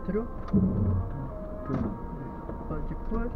quatro. Pode pôr.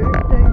birthday.